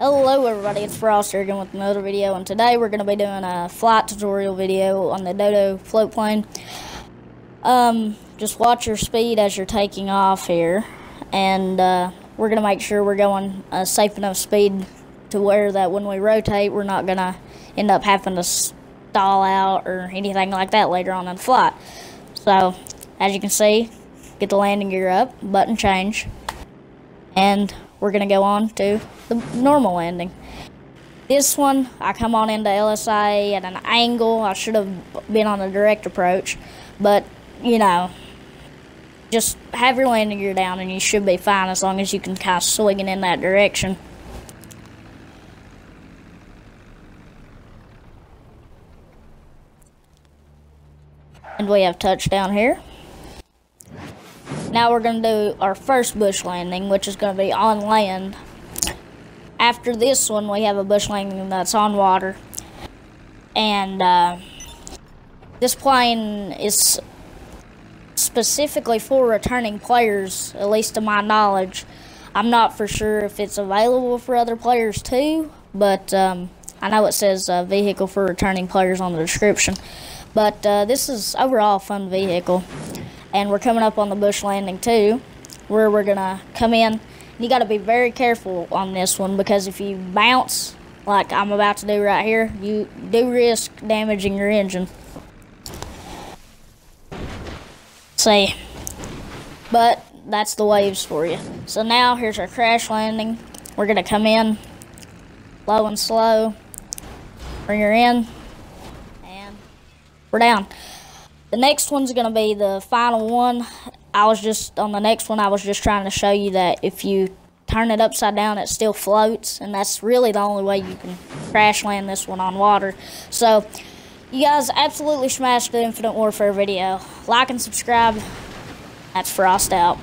Hello everybody, it's Frost here again with another video and today we're going to be doing a flight tutorial video on the Dodo float plane. Um, just watch your speed as you're taking off here and uh, we're going to make sure we're going a safe enough speed to where that when we rotate we're not going to end up having to stall out or anything like that later on in the flight. So, as you can see, get the landing gear up, button change, and we're going to go on to the normal landing. This one, I come on into LSA at an angle. I should have been on a direct approach, but you know, just have your landing gear down and you should be fine as long as you can kind of swing it in that direction. And we have touchdown here. Now we're going to do our first bush landing, which is going to be on land. After this one, we have a bush landing that's on water. And uh, this plane is specifically for returning players, at least to my knowledge. I'm not for sure if it's available for other players too, but um, I know it says uh, vehicle for returning players on the description. But uh, this is overall a fun vehicle and we're coming up on the bush landing too where we're gonna come in. You got to be very careful on this one because if you bounce like I'm about to do right here you do risk damaging your engine. See but that's the waves for you. So now here's our crash landing. We're gonna come in low and slow. Bring her in and we're down the next one's going to be the final one. I was just, on the next one, I was just trying to show you that if you turn it upside down, it still floats. And that's really the only way you can crash land this one on water. So, you guys absolutely smashed the Infinite Warfare video. Like and subscribe. That's Frost out.